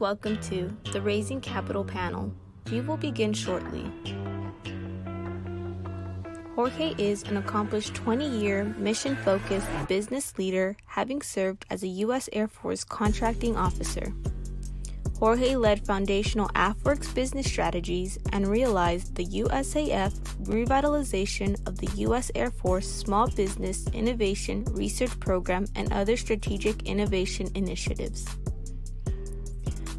Welcome to the Raising Capital panel. We will begin shortly. Jorge is an accomplished 20 year mission focused business leader, having served as a U.S. Air Force contracting officer. Jorge led foundational AFWERX business strategies and realized the USAF revitalization of the U.S. Air Force Small Business Innovation Research Program and other strategic innovation initiatives.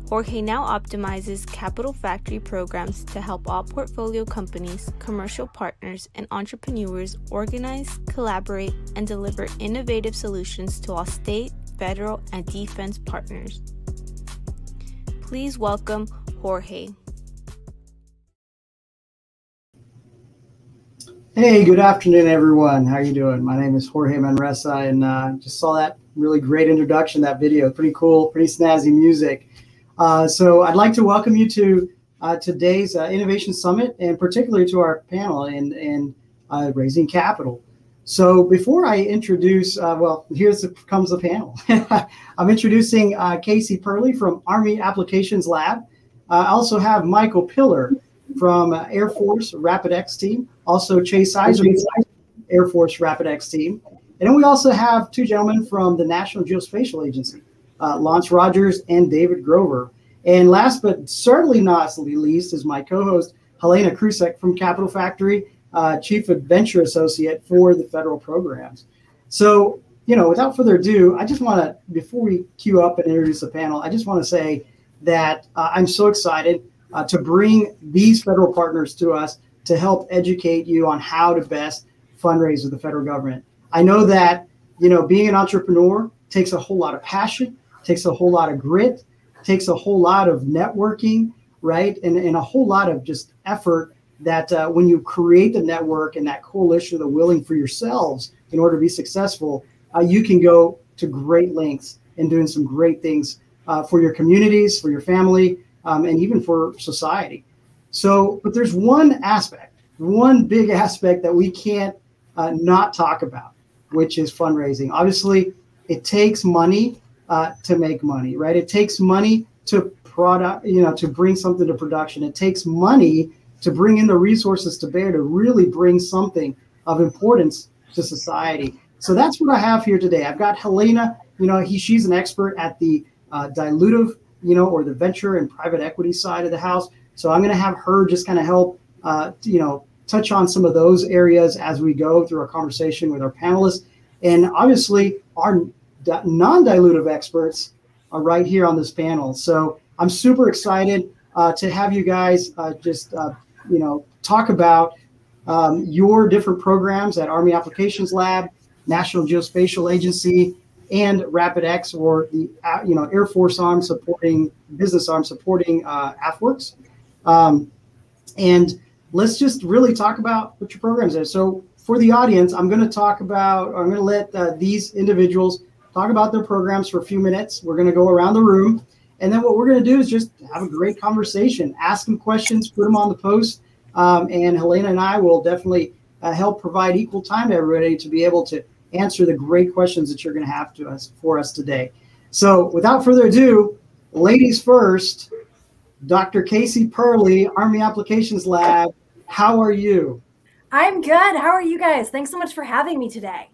Jorge now optimizes capital factory programs to help all portfolio companies, commercial partners, and entrepreneurs organize, collaborate, and deliver innovative solutions to all state, federal, and defense partners. Please welcome Jorge. Hey, good afternoon, everyone. How are you doing? My name is Jorge Manresa, and uh, just saw that really great introduction, that video. Pretty cool, pretty snazzy music. Uh, so I'd like to welcome you to uh, today's uh, Innovation Summit, and particularly to our panel in, in uh, Raising Capital. So before I introduce, uh, well, here's the, comes the panel. I'm introducing uh, Casey Perley from Army Applications Lab. I also have Michael Piller from Air Force Rapid X team. Also Chase Iser, Air Force Rapid X team. And then we also have two gentlemen from the National Geospatial Agency uh, Lance Rodgers and David Grover. And last but certainly not least is my co-host Helena Krusec from Capital Factory, uh, Chief Adventure Associate for the federal programs. So, you know, without further ado, I just want to, before we queue up and introduce the panel, I just want to say that uh, I'm so excited uh, to bring these federal partners to us to help educate you on how to best fundraise with the federal government. I know that, you know, being an entrepreneur takes a whole lot of passion, takes a whole lot of grit, takes a whole lot of networking, right? And, and a whole lot of just effort that uh, when you create the network and that coalition of the willing for yourselves in order to be successful, uh, you can go to great lengths in doing some great things uh, for your communities, for your family, um, and even for society. So, but there's one aspect, one big aspect that we can't uh, not talk about, which is fundraising. Obviously, it takes money uh, to make money, right? It takes money to product, you know, to bring something to production. It takes money to bring in the resources to bear to really bring something of importance to society. So that's what I have here today. I've got Helena. You know, he she's an expert at the uh, dilutive, you know, or the venture and private equity side of the house. So I'm going to have her just kind of help, uh, you know, touch on some of those areas as we go through our conversation with our panelists. And obviously, our non-dilutive experts are right here on this panel. So I'm super excited uh, to have you guys uh, just uh, you know talk about um, your different programs at Army Applications Lab, National Geospatial Agency, and RapidX, or the uh, you know Air Force Arm supporting business arm supporting uh, AFWERX. Um, and let's just really talk about what your programs are. So for the audience, I'm going to talk about, I'm going to let uh, these individuals talk about their programs for a few minutes. We're going to go around the room. And then what we're going to do is just have a great conversation, ask them questions, put them on the post. Um, and Helena and I will definitely uh, help provide equal time to everybody to be able to answer the great questions that you're going to have to us for us today. So without further ado, ladies first, Dr. Casey Perley, Army Applications Lab. How are you? I'm good. How are you guys? Thanks so much for having me today.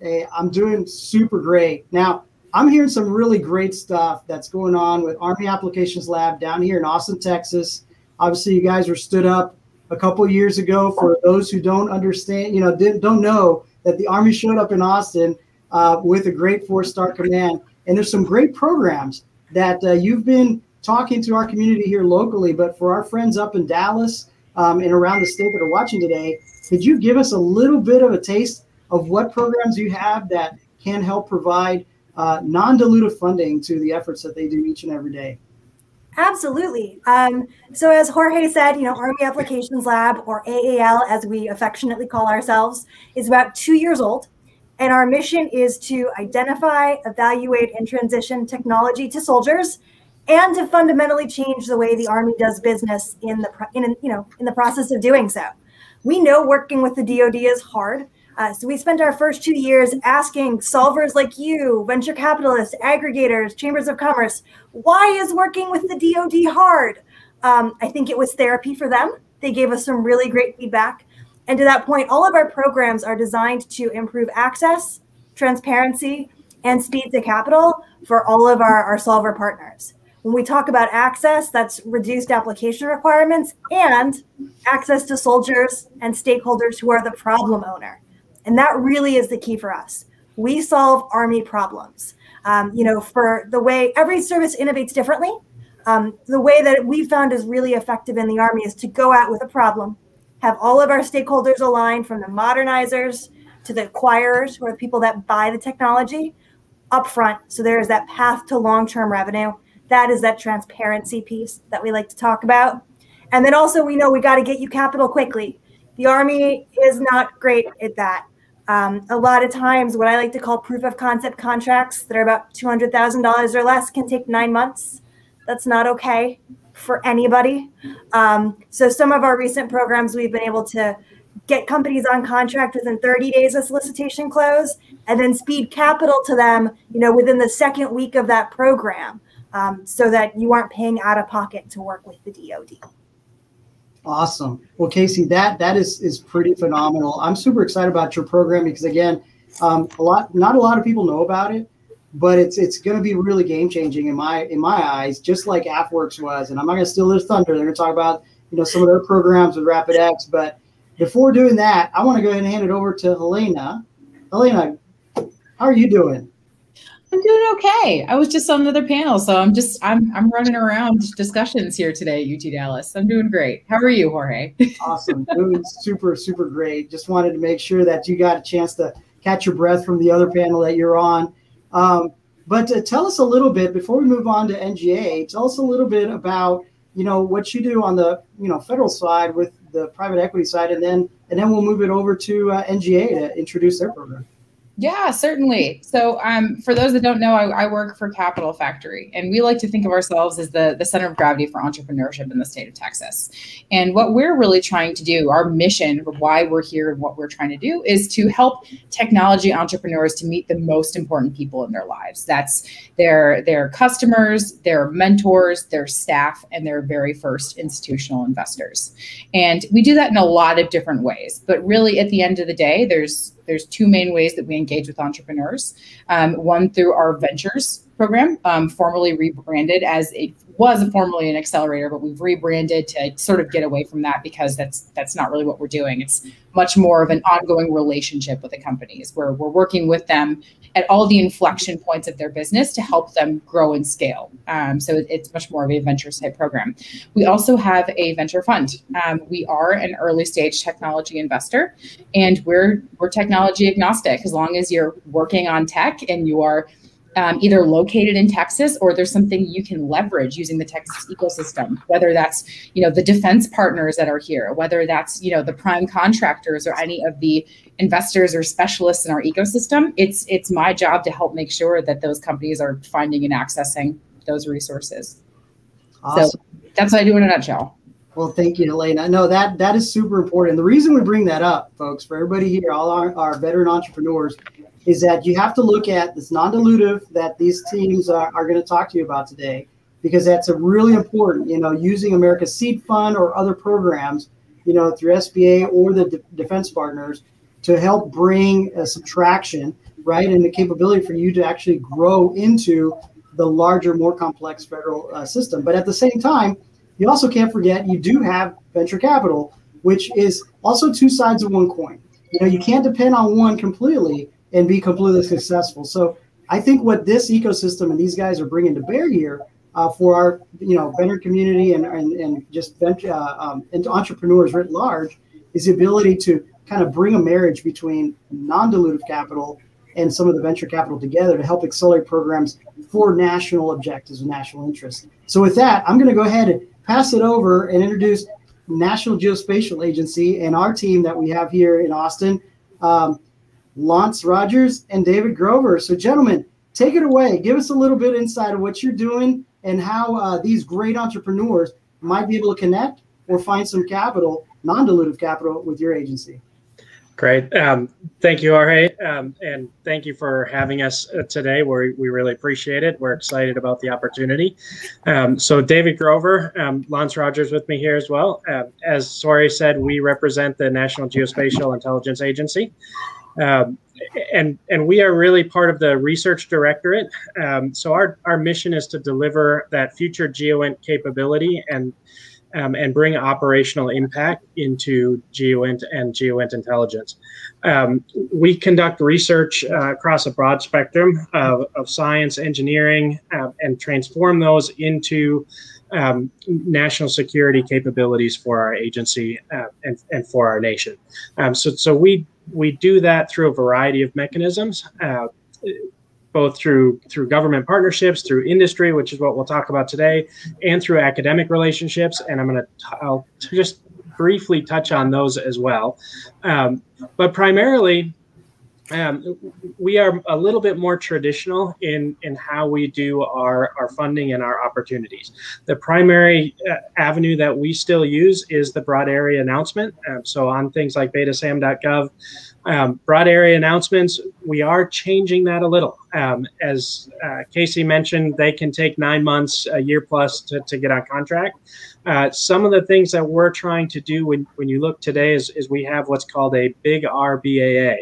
Hey, I'm doing super great. Now, I'm hearing some really great stuff that's going on with Army Applications Lab down here in Austin, Texas. Obviously, you guys were stood up a couple years ago. For those who don't understand, you know, didn't, don't know that the Army showed up in Austin uh, with a great four-star command, and there's some great programs that uh, you've been talking to our community here locally. But for our friends up in Dallas um, and around the state that are watching today, could you give us a little bit of a taste of what programs you have that can help provide uh, non-dilutive funding to the efforts that they do each and every day. Absolutely. Um, so as Jorge said, you know, Army Applications Lab, or AAL as we affectionately call ourselves, is about two years old. And our mission is to identify, evaluate, and transition technology to soldiers and to fundamentally change the way the Army does business in the, in, you know, in the process of doing so. We know working with the DoD is hard, Uh, so we spent our first two years asking solvers like you, venture capitalists, aggregators, chambers of commerce, why is working with the DoD hard? Um, I think it was therapy for them. They gave us some really great feedback. And to that point, all of our programs are designed to improve access, transparency, and speed to capital for all of our, our solver partners. When we talk about access, that's reduced application requirements and access to soldiers and stakeholders who are the problem owner. And that really is the key for us. We solve Army problems. Um, you know, for the way every service innovates differently, um, the way that we found is really effective in the Army is to go out with a problem, have all of our stakeholders aligned from the modernizers to the acquirers, who are the people that buy the technology, upfront. So there is that path to long term revenue. That is that transparency piece that we like to talk about. And then also, we know we got to get you capital quickly. The Army is not great at that. Um, a lot of times, what I like to call proof of concept contracts that are about $200,000 or less can take nine months. That's not okay for anybody. Um, so, some of our recent programs, we've been able to get companies on contract within 30 days of solicitation close and then speed capital to them you know within the second week of that program um, so that you aren't paying out of pocket to work with the dod Awesome. Well, Casey, that that is is pretty phenomenal. I'm super excited about your program because again, um, a lot not a lot of people know about it, but it's it's going to be really game changing in my in my eyes, just like AFWERX was. And I'm not going to steal their thunder. They're going to talk about you know some of their programs with RapidX. But before doing that, I want to go ahead and hand it over to Helena. Helena, how are you doing? I'm doing okay. I was just on another panel, so I'm just I'm I'm running around discussions here today at UT Dallas. I'm doing great. How are you, Jorge? awesome. Doing super super great. Just wanted to make sure that you got a chance to catch your breath from the other panel that you're on. Um, but uh, tell us a little bit before we move on to NGA. Tell us a little bit about you know what you do on the you know federal side with the private equity side, and then and then we'll move it over to uh, NGA to introduce their program. Yeah, certainly. So, um, for those that don't know, I, I, work for Capital Factory, and we like to think of ourselves as the, the center of gravity for entrepreneurship in the state of Texas. And what we're really trying to do, our mission, why we're here, and what we're trying to do, is to help technology entrepreneurs to meet the most important people in their lives. That's their their customers, their mentors, their staff, and their very first institutional investors. And we do that in a lot of different ways. But really, at the end of the day, there's there's two main ways that we engage with entrepreneurs. Um, one through our ventures program, um, formerly rebranded as it was formerly an accelerator, but we've rebranded to sort of get away from that because that's that's not really what we're doing. It's much more of an ongoing relationship with the companies where we're working with them at all the inflection points of their business to help them grow and scale. Um, so it's much more of a venture type program. We also have a venture fund. Um, we are an early stage technology investor, and we're we're technology agnostic as long as you're working on tech and you are um, either located in Texas or there's something you can leverage using the Texas ecosystem, whether that's, you know, the defense partners that are here, whether that's, you know, the prime contractors or any of the investors or specialists in our ecosystem. It's, it's my job to help make sure that those companies are finding and accessing those resources. Awesome. So that's what I do in a nutshell. Well, thank you, Elena. No, that that is super important. The reason we bring that up, folks, for everybody here, all our, our veteran entrepreneurs, is that you have to look at this non-dilutive that these teams are, are going to talk to you about today because that's a really important you know using america's seed fund or other programs you know through sba or the D- defense partners to help bring a subtraction right and the capability for you to actually grow into the larger more complex federal uh, system. But at the same time you also can't forget you do have venture capital which is also two sides of one coin. You know you can't depend on one completely and be completely successful. So I think what this ecosystem and these guys are bringing to bear here uh, for our you know vendor community and and, and just venture uh, um, and entrepreneurs writ large is the ability to kind of bring a marriage between non-dilutive capital and some of the venture capital together to help accelerate programs for national objectives and national interests. So with that, I'm going to go ahead and pass it over and introduce National Geospatial Agency and our team that we have here in Austin. Um, Lance Rodgers, and David Grover. So, gentlemen, take it away. Give us a little bit insight of what you're doing and how uh, these great entrepreneurs might be able to connect or find some capital, non dilutive capital, with your agency. Great. Um, thank you, Jorge. Um, and thank you for having us uh, today. we we really appreciate it. We're excited about the opportunity. Um, so, David Grover, um, Lance Rodgers with me here as well. Uh, as Jorge said, we represent the National Geospatial Intelligence Agency. Um, and, and we are really part of the research directorate. Um, so, our, our mission is to deliver that future GeoInt capability and um, and bring operational impact into GeoInt and GeoInt intelligence. Um, we conduct research uh, across a broad spectrum of, of science, engineering, uh, and transform those into um, national security capabilities for our agency uh, and, and for our nation. Um, so, so we we do that through a variety of mechanisms uh, both through through government partnerships, through industry, which is what we'll talk about today, and through academic relationships. And I'm going to I'll just briefly touch on those as well. Um, but primarily, um, we are a little bit more traditional in in how we do our our funding and our opportunities. The primary uh, avenue that we still use is the broad area announcement. Um, so on things like betasam.gov, um, broad area announcements, we are changing that a little. Um, as uh, Casey mentioned, they can take nine months, a year plus to, to get on contract. Uh, some of the things that we're trying to do when, when you look today is, is we have what's called a big R BAA.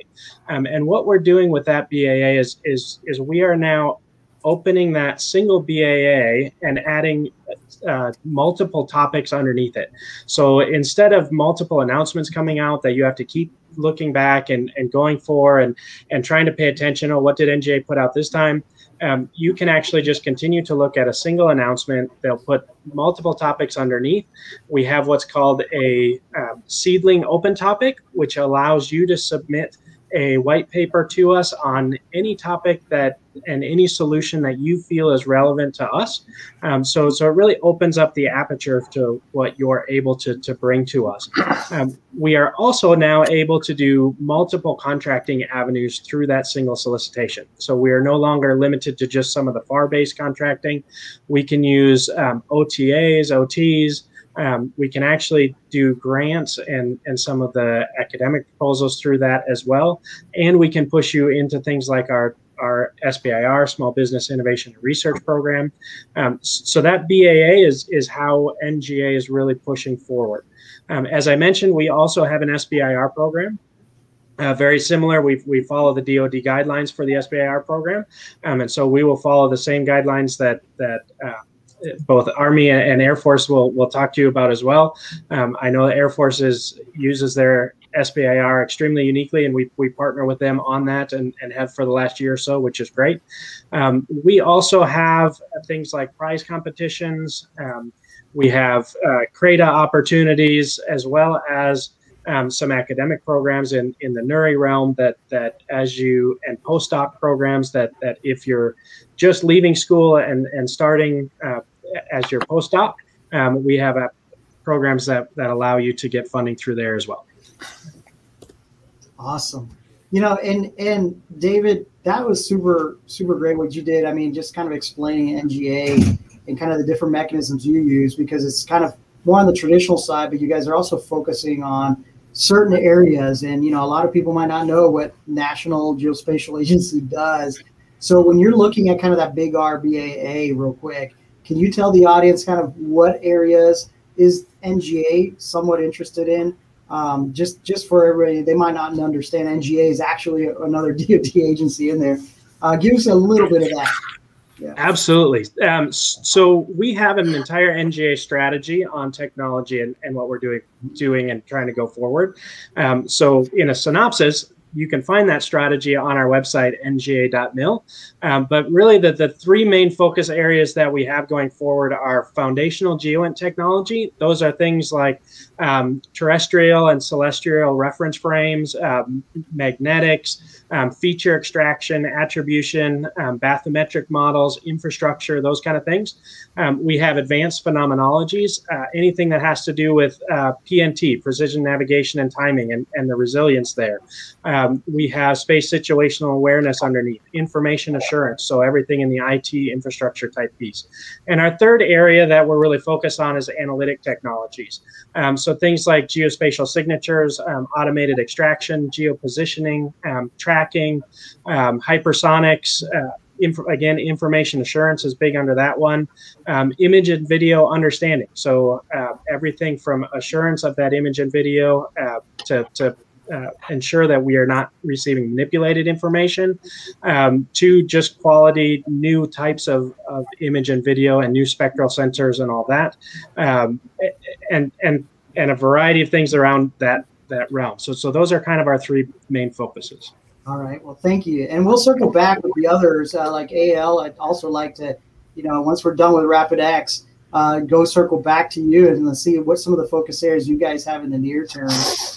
Um, and what we're doing with that BAA is, is, is we are now opening that single BAA and adding uh, multiple topics underneath it. So instead of multiple announcements coming out that you have to keep looking back and, and going for and, and trying to pay attention, oh, what did NGA put out this time? Um, you can actually just continue to look at a single announcement. They'll put multiple topics underneath. We have what's called a um, seedling open topic, which allows you to submit a white paper to us on any topic that and any solution that you feel is relevant to us. Um, so, so it really opens up the aperture to what you're able to, to bring to us. Um, we are also now able to do multiple contracting avenues through that single solicitation. So we are no longer limited to just some of the FAR-based contracting. We can use um, OTAs, OTs, um, we can actually do grants and, and some of the academic proposals through that as well. And we can push you into things like our, our SBIR, Small Business Innovation and Research Program. Um, so that BAA is, is how NGA is really pushing forward. Um, as I mentioned, we also have an SBIR program. Uh, very similar. We we follow the DoD guidelines for the SBIR program, um, and so we will follow the same guidelines that that uh, both Army and Air Force will will talk to you about as well. Um, I know the Air Force is, uses their SBIR extremely uniquely, and we, we partner with them on that and, and have for the last year or so, which is great. Um, we also have things like prize competitions. Um, we have uh, CRADA opportunities as well as um, some academic programs in, in the NURI realm that that as you and postdoc programs that that if you're just leaving school and and starting uh, as your postdoc, um, we have uh, programs that that allow you to get funding through there as well. Awesome, you know, and and David, that was super super great what you did. I mean, just kind of explaining NGA and kind of the different mechanisms you use because it's kind of more on the traditional side, but you guys are also focusing on certain areas. And, you know, a lot of people might not know what National Geospatial Agency does. So when you're looking at kind of that big RBAA real quick, can you tell the audience kind of what areas is NGA somewhat interested in? Um, just just for everybody, they might not understand NGA is actually another DoD agency in there. Uh, give us a little bit of that. Yeah. Absolutely. Um, so we have an entire NGA strategy on technology and, and what we're doing, doing and trying to go forward. Um, so in a synopsis, you can find that strategy on our website, nga.mil. Um, but really, the, the three main focus areas that we have going forward are foundational GeoInt technology. Those are things like um, terrestrial and celestial reference frames, um, magnetics, um, feature extraction, attribution, um, bathymetric models, infrastructure, those kind of things. Um, we have advanced phenomenologies, uh, anything that has to do with uh, PNT, precision navigation and timing, and, and the resilience there. Uh, Um, we have space situational awareness underneath, information assurance, so everything in the IT infrastructure type piece. And our third area that we're really focused on is analytic technologies. Um, so things like geospatial signatures, um, automated extraction, geopositioning, um, tracking, um, hypersonics. Uh, Inf- again, information assurance is big under that one. Um, image and video understanding. So uh, everything from assurance of that image and video uh, to, to uh, ensure that we are not receiving manipulated information um, to just quality new types of, of image and video and new spectral sensors and all that um, and and and a variety of things around that that realm so so those are kind of our three main focuses all right. Well, thank you. And we'll circle back with the others, uh, like AL. I'd also like to, you know, once we're done with RapidX, uh, go circle back to you and let's see what some of the focus areas you guys have in the near term.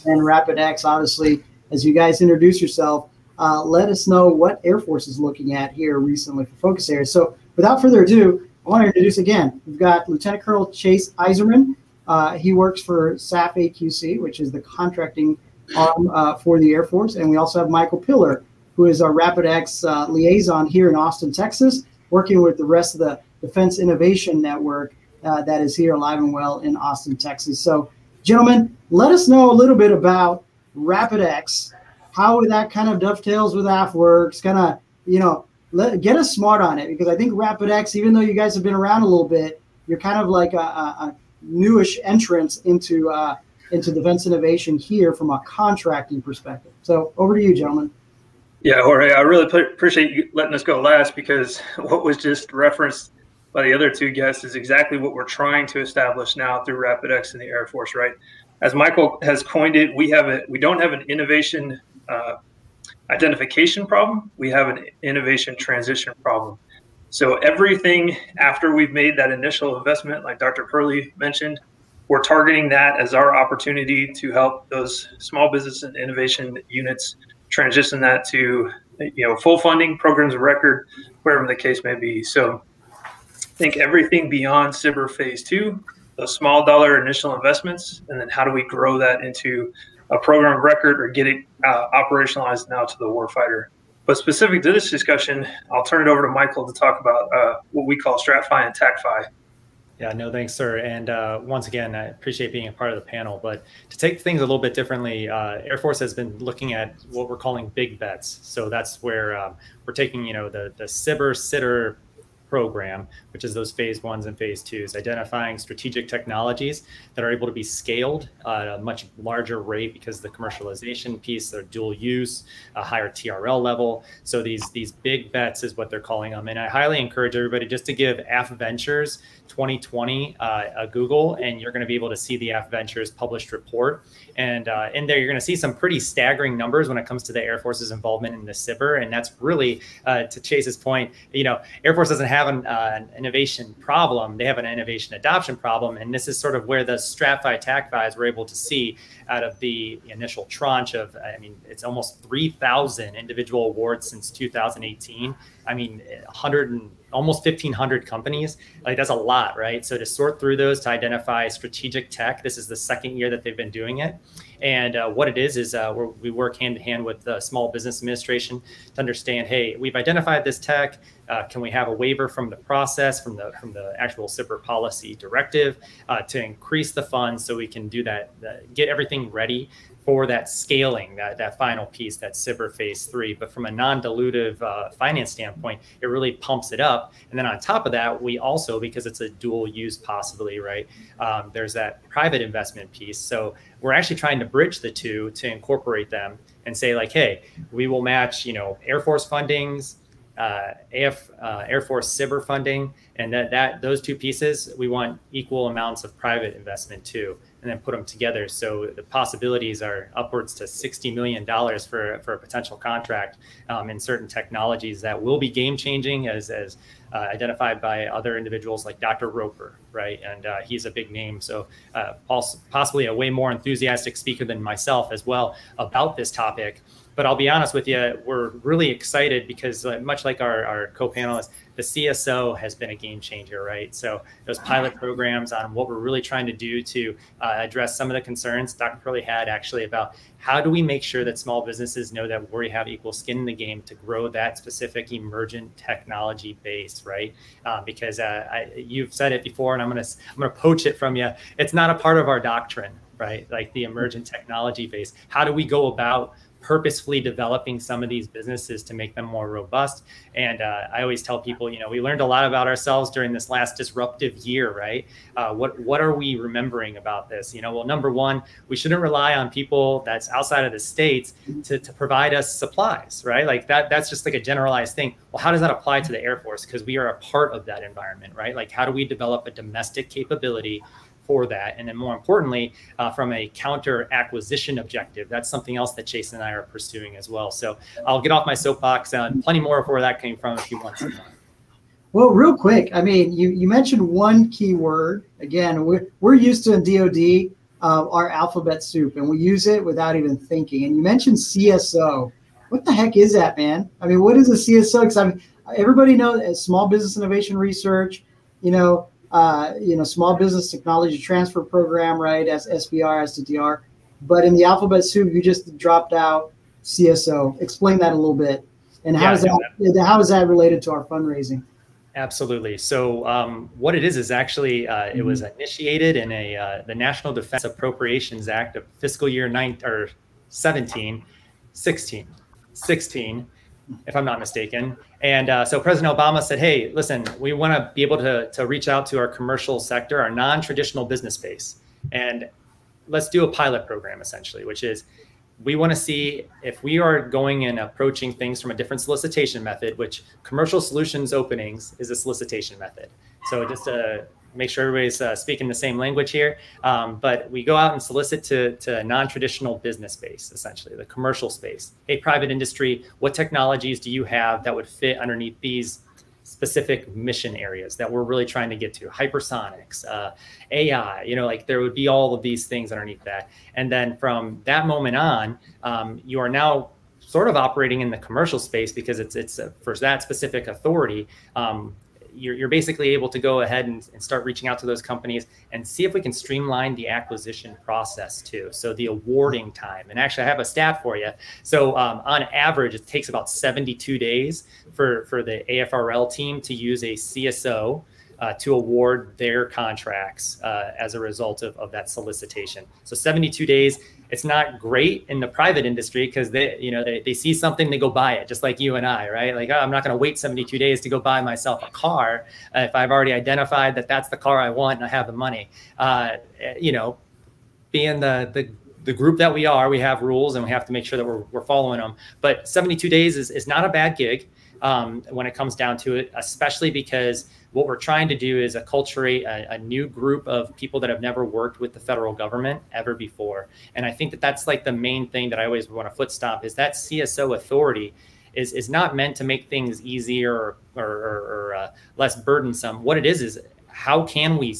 And RapidX, obviously, as you guys introduce yourself, uh, let us know what Air Force is looking at here recently for focus areas. So without further ado, I want to introduce again, we've got Lieutenant Colonel Chase Eiserman. Uh, he works for SAF AQC, which is the contracting arm uh, for the Air Force. And we also have Michael Piller, who is our RapidX uh, liaison here in Austin, Texas, working with the rest of the Defense Innovation Network uh, that is here alive and well in Austin, Texas. So, gentlemen, let us know a little bit about RapidX, how that kind of dovetails with AFWERX, kind of, you know, let, get us smart on it because I think RapidX, even though you guys have been around a little bit, you're kind of like a, a, a newish entrance into uh, into defense innovation here from a contracting perspective. So over to you, gentlemen. Yeah, Jorge, I really appreciate you letting us go last because what was just referenced by the other two guests is exactly what we're trying to establish now through RapidX and the Air Force, right? As Michael has coined it, we have a we don't have an innovation uh, identification problem. We have an innovation transition problem. So everything after we've made that initial investment, like Dr. Perley mentioned, we're targeting that as our opportunity to help those small business and innovation units transition that to you know full funding programs of record wherever the case may be so think everything beyond SBIR phase two those small dollar initial investments and then how do we grow that into a program of record or get it uh, operationalized now to the warfighter but specific to this discussion i'll turn it over to michael to talk about uh, what we call stratfi and tacfi yeah, no, thanks, sir. And uh, once again, I appreciate being a part of the panel. But to take things a little bit differently, uh, Air Force has been looking at what we're calling big bets. So that's where um, we're taking, you know, the the SBIR STTR program, which is those phase ones and phase twos, identifying strategic technologies that are able to be scaled at a much larger rate because the commercialization piece, they're dual use, a higher TRL level. So these these big bets is what they're calling them. And I highly encourage everybody just to give AF Ventures 2020 uh, Google, and you're going to be able to see the AF Ventures published report. And uh, in there, you're going to see some pretty staggering numbers when it comes to the Air Force's involvement in the SBIR. And that's really, uh, to Chase's point, you know, Air Force doesn't have an, uh, an, innovation problem; they have an innovation adoption problem. And this is sort of where the StratFi TACFIs were able to see out of the initial tranche of, I mean, it's almost 3,000 individual awards since 2018. I mean, 100 and almost 1500 companies. Like that's a lot right? So to sort through those to identify strategic tech this is the second year that they've been doing it. And uh, what it is is uh, we work hand in hand with the small business administration to understand hey we've identified this tech uh, can we have a waiver from the process from the from the actual SBIR policy directive uh, to increase the funds so we can do that get everything ready for that scaling, that, that final piece, that SBIR phase three. But from a non-dilutive uh, finance standpoint, it really pumps it up. And then on top of that, we also, because it's a dual use possibility, right? Um, there's that private investment piece. So we're actually trying to bridge the two to incorporate them and say like, hey, we will match, you know, Air Force fundings, uh, AF, uh, Air Force SBIR funding, and that, that those two pieces, we want equal amounts of private investment too and then put them together. So the possibilities are upwards to $60 million for, for a potential contract um, in certain technologies that will be game changing as, as uh, identified by other individuals like Dr. Roper, right? And uh, he's a big name. So uh, possibly a way more enthusiastic speaker than myself as well about this topic. But I'll be honest with you, we're really excited because uh, much like our, our co-panelists, the CSO has been a game changer, right? So those pilot programs on what we're really trying to do to uh, address some of the concerns Dr. Perley had actually about how do we make sure that small businesses know that we have equal skin in the game to grow that specific emergent technology base, right? Uh, because uh, I, you've said it before, and I'm gonna I'm gonna poach it from you. It's not a part of our doctrine, right? Like the emergent technology base. How do we go about purposefully developing some of these businesses to make them more robust. And uh, I always tell people, you know, we learned a lot about ourselves during this last disruptive year, right? Uh, what what are we remembering about this? You know, well, number one, we shouldn't rely on people that's outside of the states to, to provide us supplies, right? Like that that's just like a generalized thing. Well, how does that apply to the Air Force? Because we are a part of that environment, right? Like how do we develop a domestic capability for that. And then more importantly, uh, from a counter acquisition objective, that's something else that Jason and I are pursuing as well. So I'll get off my soapbox and plenty more of where that came from if you want. Well, real quick, I mean, you, you mentioned one key word. Again, we're, we're used to in DoD uh, our alphabet soup, and we use it without even thinking. And you mentioned CSO. What the heck is that, man? I mean, what is a CSO? Because I everybody knows uh, small business innovation research. You know, uh, you know, Small Business Technology Transfer Program, right? As SBIR, STTR. But in the alphabet soup, you just dropped out CSO. Explain that a little bit. And how yeah, is that, that, how is that related to our fundraising? Absolutely. So um, what it is is actually uh, mm-hmm. it was initiated in a uh, the National Defense Appropriations Act of fiscal year 9 or 17, 16, 16 if I'm not mistaken. And uh, so President Obama said, hey, listen, we want to be able to, to reach out to our commercial sector, our non traditional business space. And let's do a pilot program essentially, which is we want to see if we are going and approaching things from a different solicitation method, which commercial solutions openings is a solicitation method. So just a make sure everybody's uh, speaking the same language here. Um, but we go out and solicit to, to non-traditional business space, essentially the commercial space. Hey, private industry, what technologies do you have that would fit underneath these specific mission areas that we're really trying to get to? Hypersonics, uh, AI, you know, like there would be all of these things underneath that. And then from that moment on, um, you are now sort of operating in the commercial space because it's it's a, for that specific authority. Um, you're, you're basically able to go ahead and, and, start reaching out to those companies and see if we can streamline the acquisition process too. So the awarding time, and actually I have a stat for you. So um, on average, it takes about 72 days for, for the AFRL team to use a CSO uh, to award their contracts uh, as a result of, of that solicitation. So 72 days. It's not great in the private industry because they, you know, they, they see something, they go buy it, just like you and I, right? Like, oh, I'm not going to wait 72 days to go buy myself a car uh, if I've already identified that that's the car I want and I have the money. Uh, you know, being the the the group that we are, we have rules and we have to make sure that we're, we're following them. But 72 days is, is not a bad gig um, when it comes down to it, especially because what we're trying to do is acculturate a, a, new group of people that have never worked with the federal government ever before. And I think that that's like the main thing that I always want to foot stomp is that CSO authority is, is not meant to make things easier or, or, or, or uh, less burdensome. What it is is how can we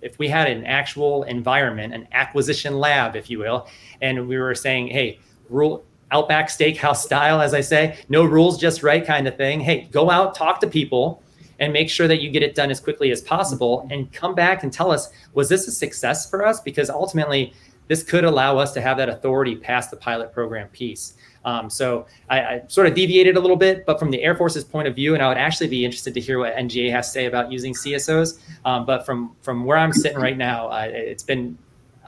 if we had an actual environment, an acquisition lab, if you will, and we were saying, hey, rule Outback Steakhouse style, as I say, no rules, just right kind of thing. Hey, go out, talk to people, and make sure that you get it done as quickly as possible and come back and tell us was this a success for us? Because ultimately this could allow us to have that authority past the pilot program piece. Um, so I, I, sort of deviated a little bit but from the air force's point of view and i would actually be interested to hear what nga has to say about using csos um, but from from where i'm sitting right now uh, it's been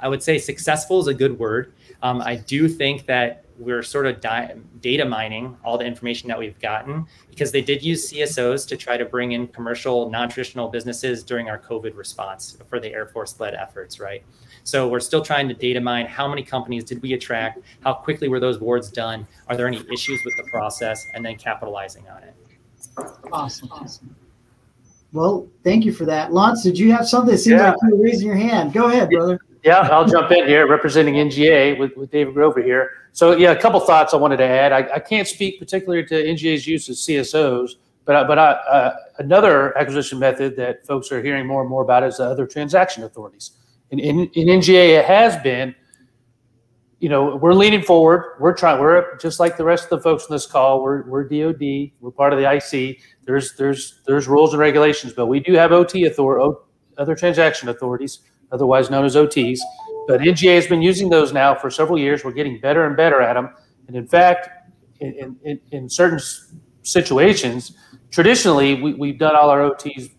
i would say successful is a good word. Um, i do think that we're sort of di- data mining all the information that we've gotten because they did use CSOs to try to bring in commercial, non traditional businesses during our COVID response for the Air Force led efforts, right? So we're still trying to data mine how many companies did we attract? How quickly were those boards done? Are there any issues with the process? And then capitalizing on it. Awesome. Awesome. Well, thank you for that. Lance, did you have something? It seems yeah. like you were raising your hand. Go ahead, brother. Yeah, I'll jump in here representing NGA with, with David Grover here. So, yeah, a couple thoughts I wanted to add. I, I can't speak particularly to NGA's use of CSOs, but, but I, uh, another acquisition method that folks are hearing more and more about is the other transaction authorities. In, in, in NGA, it has been you know, we're leaning forward. We're trying. We're just like the rest of the folks on this call. We're we're DoD. We're part of the IC. There's there's there's rules and regulations, but we do have OT authority, other transaction authorities, otherwise known as OTs. But NGA has been using those now for several years. We're getting better and better at them. And in fact, in in, in certain situations, traditionally we, we've done all our OTs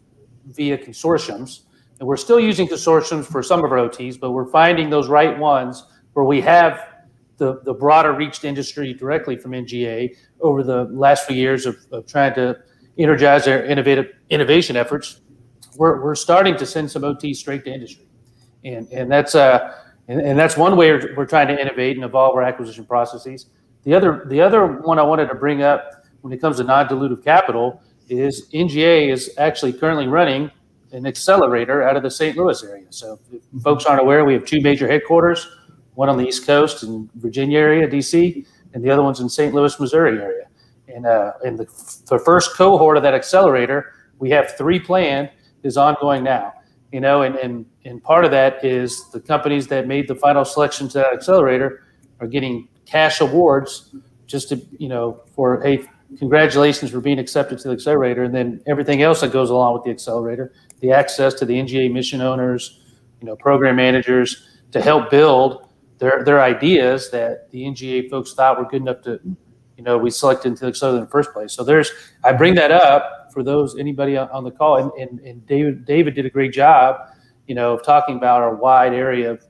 via consortiums, and we're still using consortiums for some of our OTs, but we're finding those right ones where we have the, the broader reached industry directly from NGA over the last few years of, of trying to energize their innovative innovation efforts, we're, we're starting to send some OTs straight to industry. And, and that's uh, and, and that's one way we're, we're trying to innovate and evolve our acquisition processes. The other the other one I wanted to bring up when it comes to non-dilutive capital is NGA is actually currently running an accelerator out of the St. Louis area. So if folks aren't aware, we have two major headquarters one on the East Coast in Virginia area, DC, and the other one's in St. Louis, Missouri area. And uh, in the, the first cohort of that accelerator, we have three planned is ongoing now. You know, and, and and part of that is the companies that made the final selection to that accelerator are getting cash awards just to you know for hey congratulations for being accepted to the accelerator and then everything else that goes along with the accelerator the access to the nga mission owners you know program managers to help build their their ideas that the NGA folks thought were good enough to, you know, we selected into the Southern in the first place. So there's I bring that up for those anybody on the call, and, and, and David David did a great job, you know, of talking about our wide area of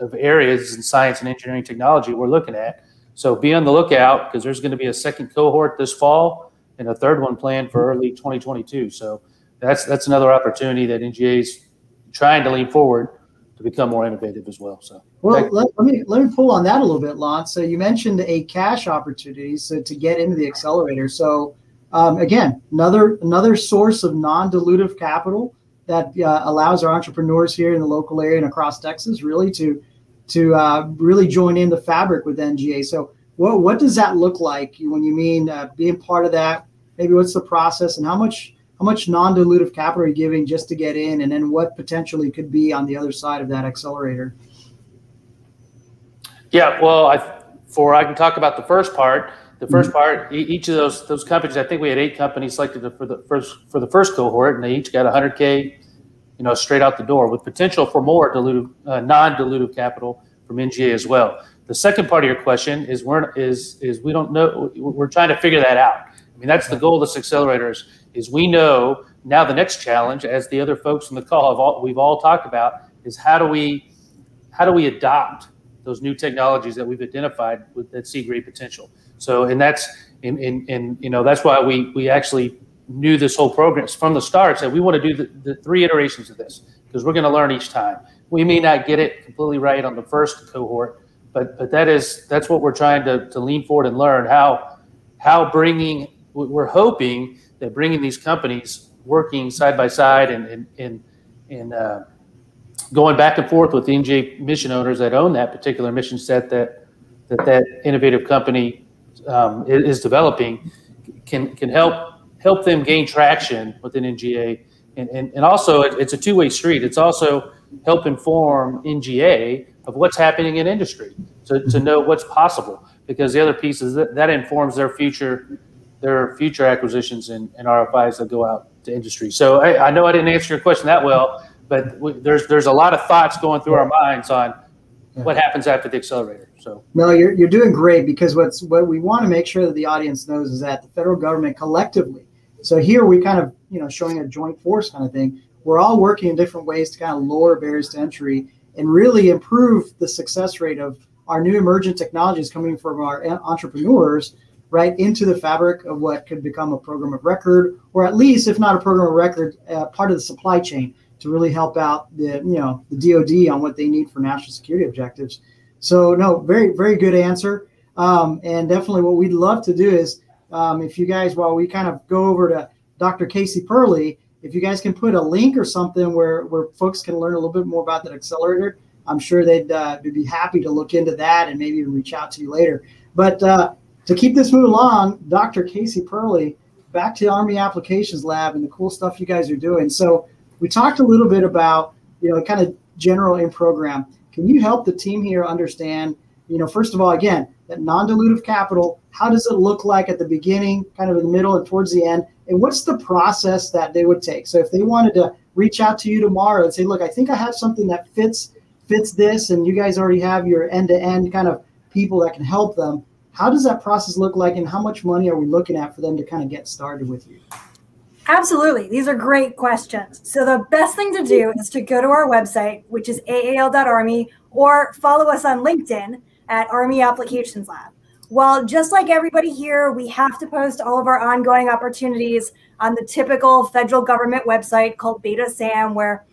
of areas in science and engineering technology we're looking at. So be on the lookout because there's going to be a second cohort this fall and a third one planned for early 2022. So that's that's another opportunity that NGA is trying to lean forward to become more innovative as well. So, well, let, let, me let me pull on that a little bit, Lon. So you mentioned a cash opportunity, so to get into the accelerator. So um, again, another another source of non-dilutive capital that uh, allows our entrepreneurs here in the local area and across Texas really to to uh, really join in the fabric with NGA. So what what does that look like when you mean uh, being part of that? Maybe what's the process and how much how much non-dilutive capital are you giving just to get in and then what potentially could be on the other side of that accelerator yeah well I, for i can talk about the first part the 1st mm-hmm. part each of those those companies i think we had eight companies selected for the first for the first cohort and they each got 100k you know straight out the door with potential for more dilutive uh, non-dilutive capital from nga as well the second part of your question is we're is is we don't know we're trying to figure that out i mean that's the goal of this accelerator is is we know now the next challenge, as the other folks in the call have all, we've all talked about, is how do we how do we adopt those new technologies that we've identified with that see great potential. So, and that's and, and, and you know that's why we we actually knew this whole program from the start said we want to do the, the three iterations of this because we're going to learn each time. We may not get it completely right on the first cohort, but but that is that's what we're trying to, to lean forward and learn how how bringing we're hoping that bringing these companies working side by side and and and, and uh, going back and forth with the NGA mission owners that own that particular mission set that that that innovative company um, is developing can can help help them gain traction within NGA and, and, and also it's a two-way street it's also help inform NGA of what's happening in industry to, to know what's possible because the other piece is that, that informs their future their future acquisitions and, and RFIs that go out to industry. So I, I know I didn't answer your question that well, but we, there's there's a lot of thoughts going through our minds on what happens after the accelerator. So no, you're you're doing great because what's what we want to make sure that the audience knows is that the federal government collectively. So here we kind of you know showing a joint force kind of thing. We're all working in different ways to kind of lower barriers to entry and really improve the success rate of our new emergent technologies coming from our entrepreneurs right into the fabric of what could become a program of record, or at least, if not a program of record, uh, part of the supply chain to really help out the you know the DoD on what they need for national security objectives. So no, very very good answer, um, and definitely what we'd love to do is um, if you guys while we kind of go over to Dr. Casey Perley, if you guys can put a link or something where where folks can learn a little bit more about that accelerator. I'm sure they'd, uh, be happy to look into that and maybe reach out to you later. But uh, to keep this moving along, Dr. Casey Perley, back to Army Applications Lab and the cool stuff you guys are doing. So we talked a little bit about, you know, kind of general in program. Can you help the team here understand you know, first of all, again, that non-dilutive capital, how does it look like at the beginning, kind of in the middle and towards the end? And what's the process that they would take? So if they wanted to reach out to you tomorrow and say, look, I think I have something that fits fits this, and you guys already have your end-to-end kind of people that can help them. How does that process look like, and how much money are we looking at for them to kind of get started with you? Absolutely. These are great questions. So, the best thing to do is to go to our website, which is aal.army, or follow us on LinkedIn at Army Applications Lab. Well, just like everybody here, we have to post all of our ongoing opportunities on the typical federal government website called Beta SAM, where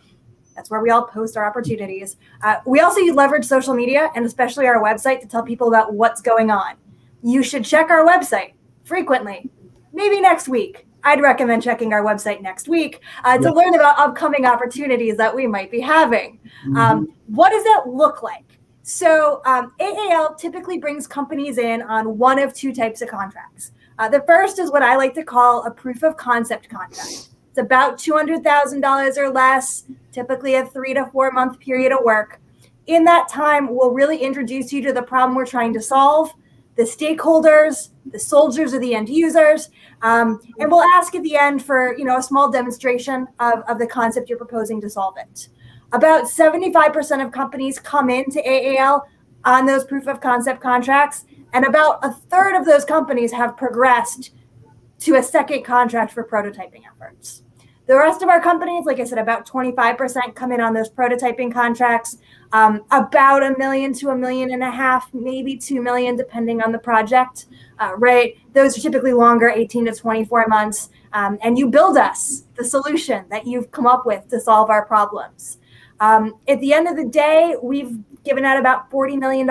that's where we all post our opportunities. Uh, we also leverage social media and especially our website to tell people about what's going on. You should check our website frequently, maybe next week. I'd recommend checking our website next week uh, to learn about upcoming opportunities that we might be having. Mm-hmm. Um, what does that look like? So um, AAL typically brings companies in on one of two types of contracts. Uh, the first is what I like to call a proof of concept contract. It's about $200,000 or less, typically a three to four month period of work. In that time, we'll really introduce you to the problem we're trying to solve, the stakeholders, the soldiers or the end users, um, and we'll ask at the end for you know a small demonstration of, of the concept you're proposing to solve it. About 75% of companies come into AAL on those proof of concept contracts, and about a third of those companies have progressed to a second contract for prototyping efforts. The rest of our companies, like I said, about 25% come in on those prototyping contracts, um, about a million to a million and a half, maybe two million, depending on the project, uh, right? Those are typically longer, 18 to 24 months. Um, and you build us the solution that you've come up with to solve our problems. Um, at the end of the day, we've given out about $40 million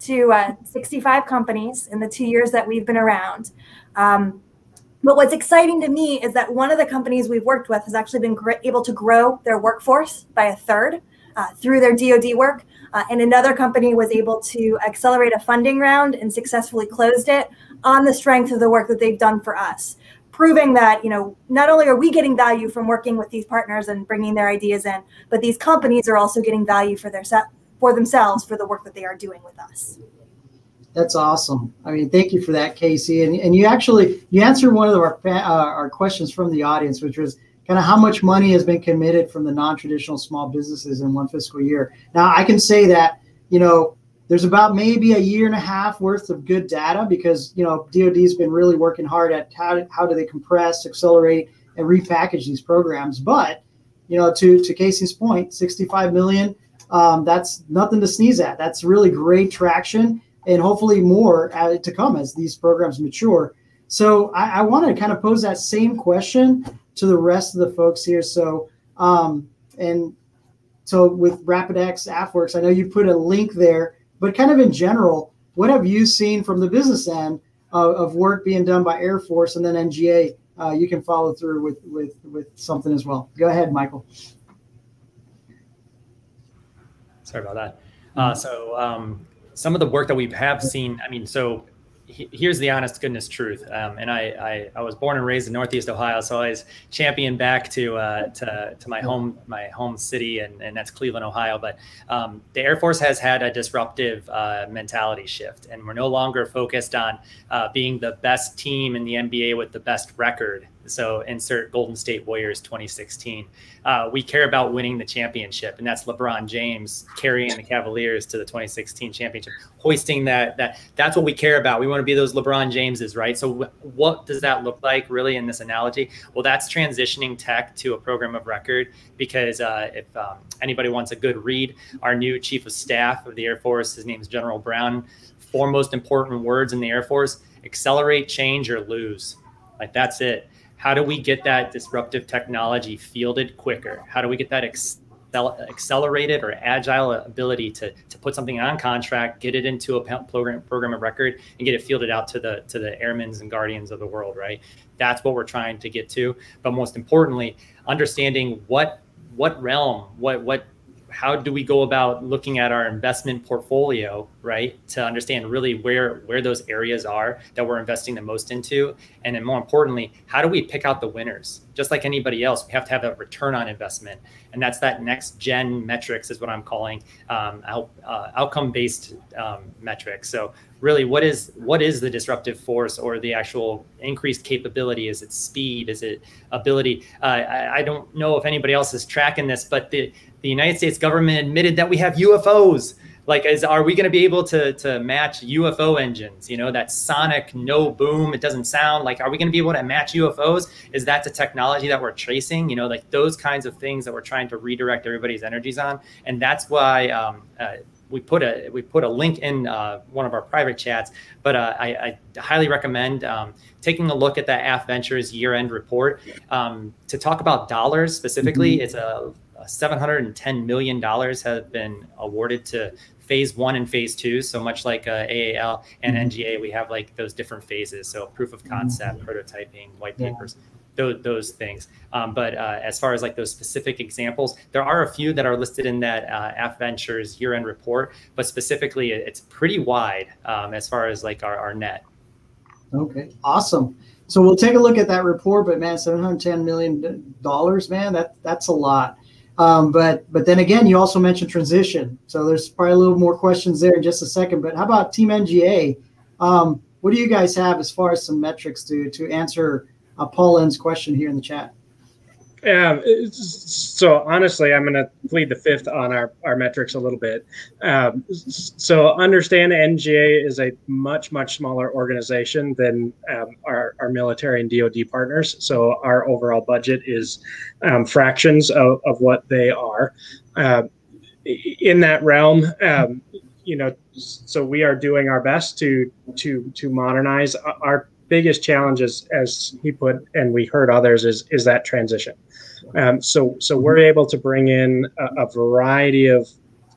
to uh, 65 companies in the two years that we've been around. Um, but what's exciting to me is that one of the companies we've worked with has actually been able to grow their workforce by a third uh, through their DoD work. Uh, and another company was able to accelerate a funding round and successfully closed it on the strength of the work that they've done for us proving that you know not only are we getting value from working with these partners and bringing their ideas in but these companies are also getting value for their for themselves for the work that they are doing with us that's awesome i mean thank you for that casey and, and you actually you answered one of our uh, our questions from the audience which was kind of how much money has been committed from the non-traditional small businesses in one fiscal year now i can say that you know there's about maybe a year and a half worth of good data because you know DoD's been really working hard at how, how do they compress, accelerate, and repackage these programs. But you know, to to Casey's point, 65 million, um, that's nothing to sneeze at. That's really great traction, and hopefully more to come as these programs mature. So I, I want to kind of pose that same question to the rest of the folks here. So um, and so with RapidX AFWERX, I know you put a link there but kind of in general, what have you seen from the business end of, of work being done by Air Force and then NGA? Uh, you can follow through with, with, with something as well. Go ahead, Michael. Sorry about that. Uh, so um, some of the work that we have seen, I mean, so here's the honest goodness truth. Um, and I, I, I, was born and raised in Northeast Ohio, so I was champion back to, uh, to, to my home, my home city, and, and that's Cleveland, Ohio. But um, the Air Force has had a disruptive uh, mentality shift, and we're no longer focused on uh, being the best team in the NBA with the best record. So insert Golden State Warriors 2016. Uh, we care about winning the championship, and that's LeBron James carrying the Cavaliers to the 2016 championship, hoisting that. That that's what we care about. We want to be those LeBron Jameses, right? So what does that look like, really, in this analogy? Well, that's transitioning tech to a program of record. Because uh, if um, anybody wants a good read, our new chief of staff of the Air Force, his name is General Brown. Four most important words in the Air Force: accelerate, change, or lose. Like that's it how do we get that disruptive technology fielded quicker? How do we get that accelerated or agile ability to, to put something on contract, get it into a program program of record, and get it fielded out to the to the airmen's and guardians of the world? Right. That's what we're trying to get to. But most importantly, understanding what what realm, what what how do we go about looking at our investment portfolio right to understand really where where those areas are that we're investing the most into? And then more importantly how do we pick out the winners just like anybody else we have to have a return on investment and that's that next gen metrics is what I'm calling um, out, uh, outcome based um, metrics. So really, what is what is the disruptive force or the actual increased capability? Is it speed? Is it ability? Uh, I, I don't know if anybody else is tracking this, but the the United States government admitted that we have UFOs like is are we going to be able to to match ufo engines you know that sonic no boom it doesn't sound? Like are we going to be able to match ufos is that the technology that we're chasing? You know like those kinds of things that we're trying to redirect everybody's energies on. And that's why um, uh, we put a we put a link in uh, one of our private chats, but uh, I, I, highly recommend um, taking a look at that AF Ventures year-end report. Um, to talk about dollars specifically. Mm-hmm. It's a, a 710 million dollars have been awarded to phase one and phase two. So much like uh, AAL and mm-hmm. NGA, we have like those different phases. So proof of concept, mm-hmm. prototyping, white papers. Yeah. Those, those things. Um, but uh, as far as like those specific examples, there are a few that are listed in that uh, AF Ventures year-end report, but specifically it's pretty wide um, as far as like our, our net. Okay, awesome. So we'll take a look at that report, but man, seven hundred ten million dollars, man, that that's a lot. Um, but but then again, you also mentioned transition, so there's probably a little more questions there in just a second. But how about Team NGA? Um, what do you guys have as far as some metrics to to answer uh, Paul Lynn's question here in the chat? Um, so honestly, I'm going to plead the fifth on our, our metrics a little bit. Um, so understand NGA is a much, much smaller organization than um, our, our military and DoD partners. So our overall budget is um, fractions of, of what they are. Uh, in that realm, um, you know, so we are doing our best to to to modernize our biggest challenges, as he put, and we heard others, is is that transition. Um, so so we're able to bring in a, a, variety of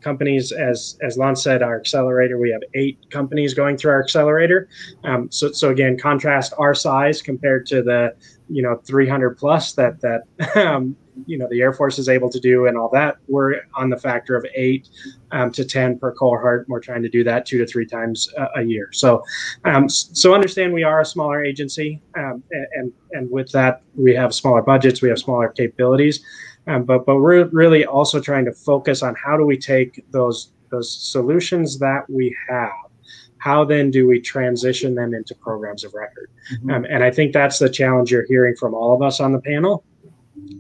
companies. As as Lon said, our accelerator, we have eight companies going through our accelerator. Um, so so again, contrast our size compared to the you know 300 plus that that um, you know the Air Force is able to do and all that. We're on the factor of eight um, to ten per cohort. We're trying to do that two to three times a, a year. So, um, so understand we are a smaller agency, um, and and with that we have smaller budgets, we have smaller capabilities, um, but but we're really also trying to focus on how do we take those those solutions that we have how then do we transition them into programs of record? Mm-hmm. Um, and I think that's the challenge you're hearing from all of us on the panel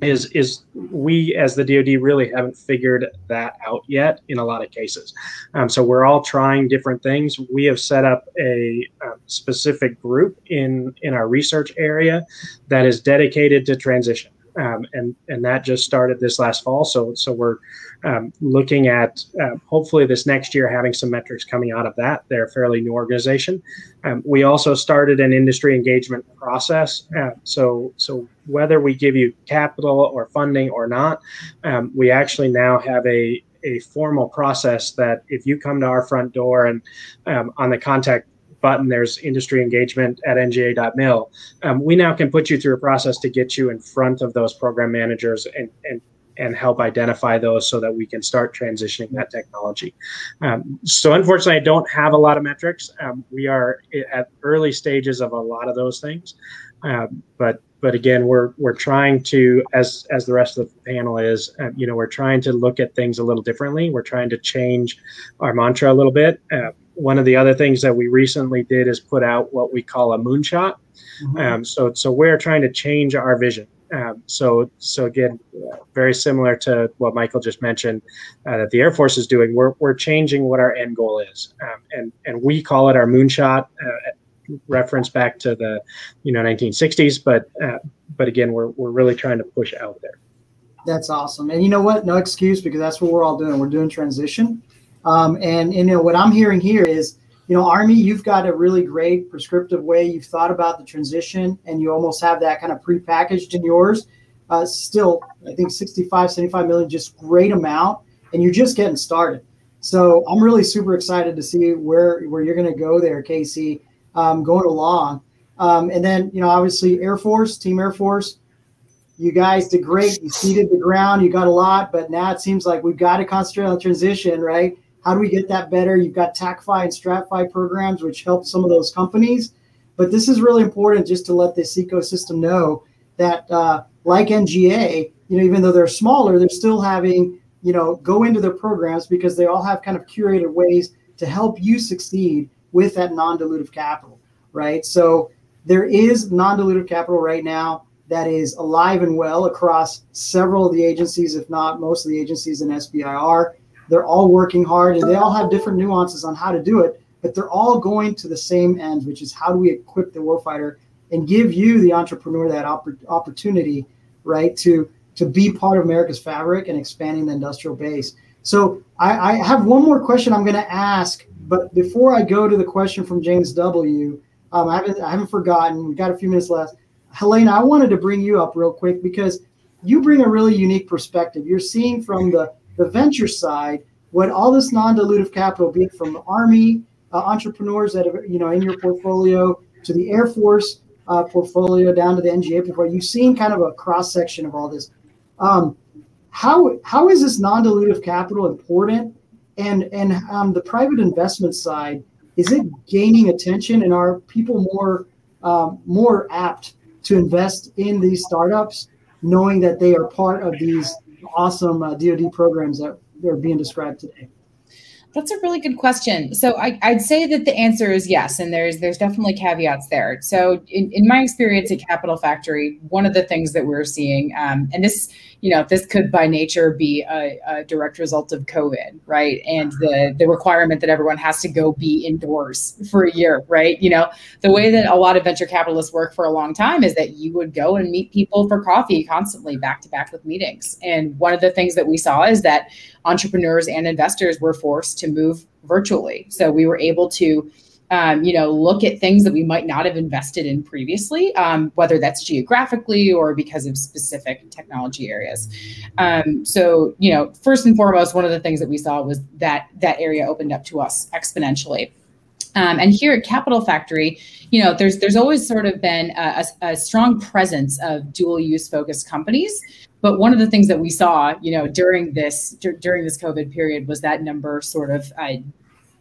is is we as the DoD really haven't figured that out yet in a lot of cases. Um, so we're all trying different things. We have set up a, a, specific group in in our research area that is dedicated to transition, um, and and that just started this last fall. So so we're um, looking at uh, hopefully this next year having some metrics coming out of that. They're a fairly new organization. Um, we also started an industry engagement process. Uh, so, so whether we give you capital or funding or not, um, we actually now have a a formal process that if you come to our front door and um, on the contact button, there's industry engagement at nga.mil. Um, we now can put you through a process to get you in front of those program managers and, and and help identify those so that we can start transitioning that technology. Um, so unfortunately, I don't have a lot of metrics. Um, we are at early stages of a lot of those things, um, but but again, we're we're trying to, as as the rest of the panel is, uh, you know, we're trying to look at things a little differently. We're trying to change our mantra a little bit. Uh, one of the other things that we recently did is put out what we call a moonshot. Mm-hmm. Um, so so we're trying to change our vision. Um, so, so again, very similar to what Michael just mentioned uh, that the Air Force is doing. We're, we're changing what our end goal is, um, and and we call it our moonshot. Uh, reference back to the you know 1960s, but uh, but again, we're we're really trying to push out there. That's awesome, and you know what? No excuse because that's what we're all doing. We're doing transition, um, and, you know what I'm hearing here is you know, Army, you've got a really great prescriptive way. You've thought about the transition and you almost have that kind of prepackaged in yours. Uh, still, I think 65, 75 million, just great amount. And you're just getting started. So I'm really super excited to see where, where you're going to go there, Casey, um, going along. Um, and then, you know, obviously Air Force, Team Air Force, you guys did great. You seeded the ground, you got a lot, but now it seems like we've got to concentrate on transition, right? How do we get that better? You've got TACFI and StratFi programs, which help some of those companies. But this is really important just to let this ecosystem know that, uh, like NGA, you know, even though they're smaller, they're still having, you know, go into their programs because they all have kind of curated ways to help you succeed with that non-dilutive capital, right? So there is non-dilutive capital right now that is alive and well across several of the agencies, if not most of the agencies in SBIR. They're all working hard and they all have different nuances on how to do it, but they're all going to the same end, which is how do we equip the warfighter and give you, the entrepreneur, that opp- opportunity, right, to to be part of America's fabric and expanding the industrial base. So I, I have one more question I'm going to ask, but before I go to the question from James W, um, I haven't I haven't forgotten. We've got a few minutes left. Helena, I wanted to bring you up real quick because you bring a really unique perspective. You're seeing from the, the venture side what all this non-dilutive capital, be it from the Army uh, entrepreneurs that are you know in your portfolio to the Air Force uh, portfolio down to the NGA portfolio. You've seen kind of a cross section of all this. Um, how how is this non-dilutive capital important? And and um, the private investment side, is it gaining attention, and are people more um, more apt to invest in these startups, knowing that they are part of these awesome uh, DoD programs that are being described today? That's a really good question. So I, would say that the answer is yes, and there's there's definitely caveats there. So in, in my experience at Capital Factory, one of the things that we're seeing, um, and this you know this could by nature be a, a, direct result of COVID, right? And the the requirement that everyone has to go be indoors for a year, right? You know the way that a lot of venture capitalists work for a long time is that you would go and meet people for coffee constantly, back to back with meetings. And one of the things that we saw is that entrepreneurs and investors were forced to move virtually. So we were able to, um, you know, look at things that we might not have invested in previously, um, whether that's geographically or because of specific technology areas. Um, so, you know, first and foremost, one of the things that we saw was that that area opened up to us exponentially. Um, and here at Capital Factory, you know, there's there's always sort of been a, a, a strong presence of dual use focused companies. But one of the things that we saw, you know, during this during this COVID period was that number sort of uh,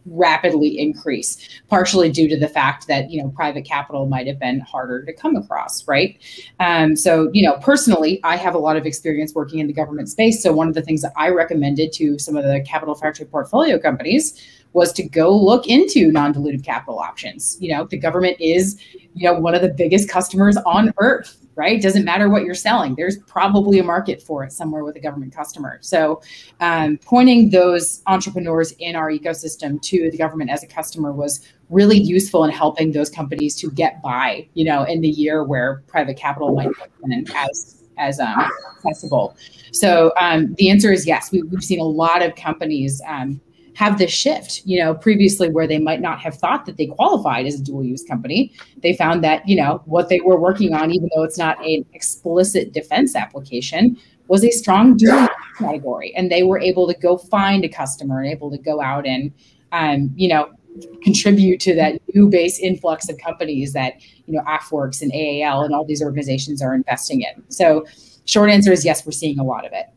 rapidly increase, partially due to the fact that you know private capital might have been harder to come across, right? Um, so you know, personally, I have a lot of experience working in the government space. So one of the things that I recommended to some of the capital factory portfolio companies was to go look into non-dilutive capital options. You know, the government is, you know, one of the biggest customers on earth, right? Doesn't matter what you're selling. There's probably a market for it somewhere with a government customer. So, um, pointing those entrepreneurs in our ecosystem to the government as a customer was really useful in helping those companies to get by, you know, in the year where private capital might been as as um, accessible. So um, the answer is yes. We, have seen a lot of companies um, have this shift you know previously where they might not have thought that they qualified as a dual use company. They found that you know what they were working on even though it's not an explicit defense application was a strong dual category. And they were able to go find a customer and able to go out and um, you know contribute to that new base influx of companies that you know AFWERX and AAL and all these organizations are investing in. So short answer is yes we're seeing a lot of it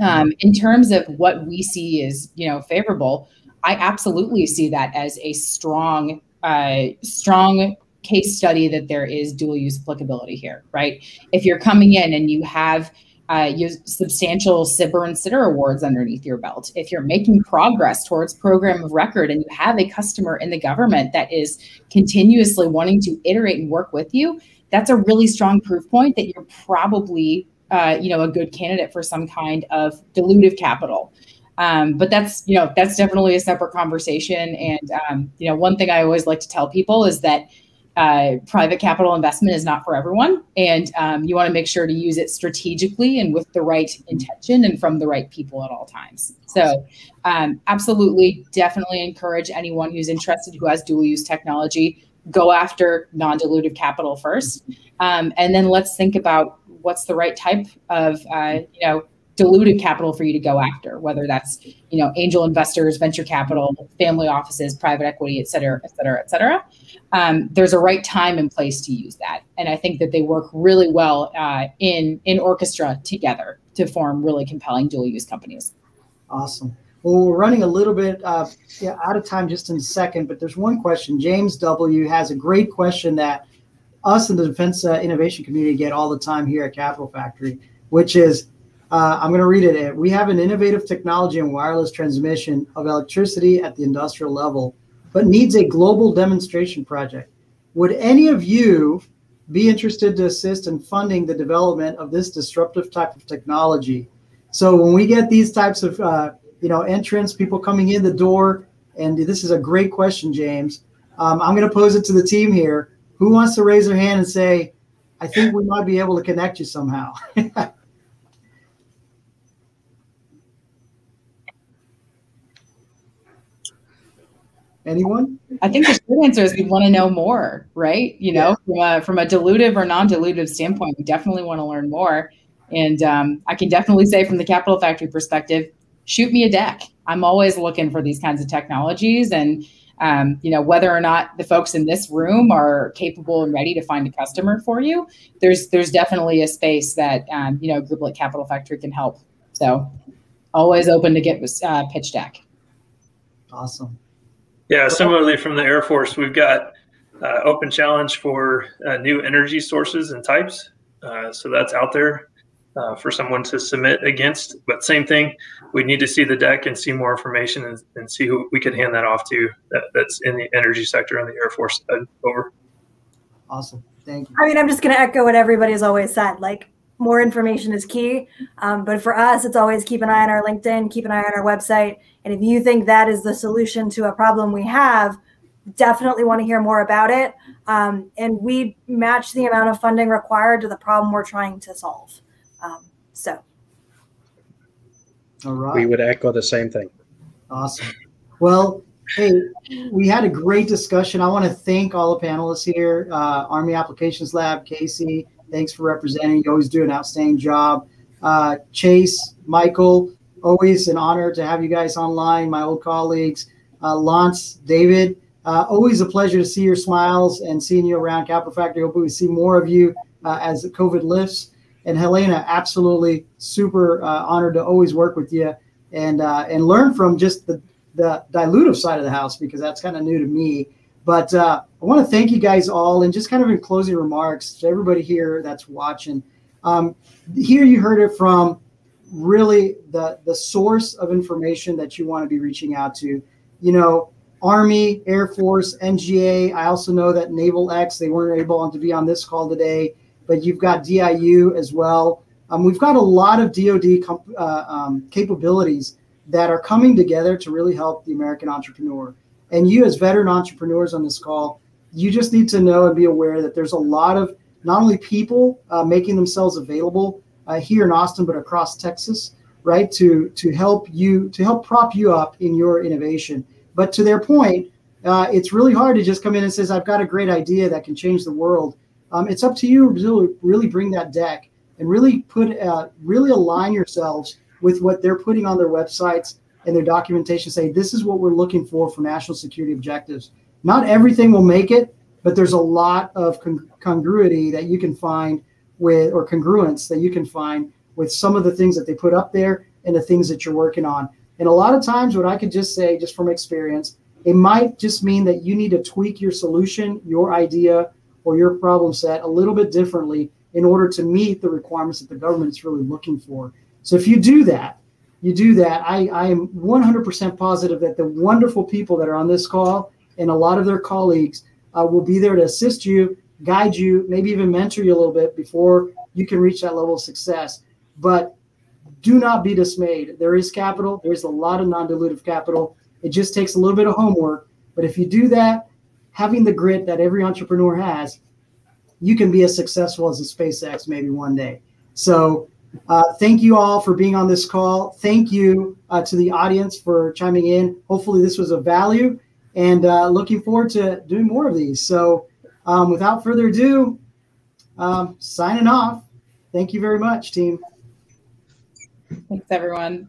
um, in terms of what we see as you know favorable, I absolutely see that as a strong, uh, strong case study that there is dual use applicability here, right? If you're coming in and you have uh, you substantial SBIR and STTR awards underneath your belt, if you're making progress towards program of record and you have a customer in the government that is continuously wanting to iterate and work with you, that's a really strong proof point that you're probably uh, you know, a good candidate for some kind of dilutive capital. Um, but that's, you know, that's definitely a separate conversation. And, um, you know, one thing I always like to tell people is that uh, private capital investment is not for everyone. And um, you want to make sure to use it strategically and with the right intention and from the right people at all times. So, um, absolutely, definitely encourage anyone who's interested who has dual use technology go after non dilutive capital first. Um, and then let's think about what's the right type of uh, you know diluted capital for you to go after, whether that's you know angel investors, venture capital, family offices, private equity, et cetera, et cetera, et cetera. Um, there's a right time and place to use that, and I think that they work really well uh, in in orchestra together to form really compelling dual use companies. Awesome. Well, we're running a little bit uh, yeah, out of time just in a second, but there's one question. James W has a great question that us in the defense uh, innovation community get all the time here at Capital Factory, which is Uh, I'm going to read it. We have an innovative technology in wireless transmission of electricity at the industrial level, but needs a global demonstration project. Would any of you be interested to assist in funding the development of this disruptive type of technology? So when we get these types of uh, you know entrants, people coming in the door, and this is a great question, James. Um, I'm going to pose it to the team here. Who wants to raise their hand and say, "I think we might be able to connect you somehow"? Anyone? I think the short answer is we want to know more, right? You know, yeah. from, a, from a dilutive or non-dilutive standpoint, we definitely want to learn more. And um, I can definitely say from the Capital Factory perspective, shoot me a deck. I'm always looking for these kinds of technologies and um, you know whether or not the folks in this room are capable and ready to find a customer for you there's there's definitely a space that um, you know a group like capital factory can help. So always open to get uh, pitch deck. Awesome. Yeah, similarly from the Air Force, we've got uh, open challenge for uh, new energy sources and types. Uh, so that's out there uh, for someone to submit against. But same thing, we need to see the deck and see more information and, and see who we can hand that off to that, that's in the energy sector on the Air Force side. Over. Awesome. Thank you. I mean, I'm just going to echo what everybody has always said. Like, more information is key. Um, but for us, it's always keep an eye on our LinkedIn, keep an eye on our website. And if you think that is the solution to a problem we have, definitely want to hear more about it. Um, and we match the amount of funding required to the problem we're trying to solve. So. All right. We would echo the same thing. Awesome. Well, hey, we had a great discussion. I want to thank all the panelists here, uh, Army Applications Lab, Casey, Thanks for representing. You always do an outstanding job. Uh, Chase, Michael, always an honor to have you guys online, my old colleagues. Uh, Lance, David, uh, always a pleasure to see your smiles and seeing you around Capital Factory. Hope we see more of you uh, as COVID lifts. And Helena, absolutely super uh, honored to always work with you and uh, and learn from just the the dilutive side of the house because that's kind of new to me. But uh, I want to thank you guys all, and just kind of in closing remarks to everybody here that's watching. Um, here you heard it from really the the source of information that you want to be reaching out to. You know, Army, Air Force, NGA. I also know that NavalX they weren't able to be on this call today, but you've got DIU as well. Um, we've got a lot of DoD uh, um, capabilities that are coming together to really help the American entrepreneur. And you, as veteran entrepreneurs on this call, you just need to know and be aware that there's a lot of not only people uh, making themselves available uh, here in Austin, but across Texas, right, to to help you to help prop you up in your innovation. But to their point, uh, it's really hard to just come in and says, "I've got a great idea that can change the world." Um, it's up to you to really bring that deck and really put uh, really align yourselves with what they're putting on their websites and their documentation. Say, "This is what we're looking for for national security objectives." Not everything will make it, but there's a lot of con- congruity that you can find with, or congruence that you can find with some of the things that they put up there and the things that you're working on. And a lot of times, what I could just say, just from experience, it might just mean that you need to tweak your solution, your idea, or your problem set a little bit differently in order to meet the requirements that the government is really looking for. So if you do that, you do that, I, I am 100% positive that the wonderful people that are on this call and a lot of their colleagues uh, will be there to assist you, guide you, maybe even mentor you a little bit before you can reach that level of success. But do not be dismayed. There is capital, there's a lot of non dilutive capital. It just takes a little bit of homework. But if you do that, having the grit that every entrepreneur has, you can be as successful as a SpaceX maybe one day. So, uh, thank you all for being on this call. Thank you uh, to the audience for chiming in. Hopefully, this was of value and uh, looking forward to doing more of these. So, um, without further ado, um, signing off. Thank you very much, team. Thanks, everyone.